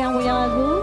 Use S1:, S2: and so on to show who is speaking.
S1: yang punya lagu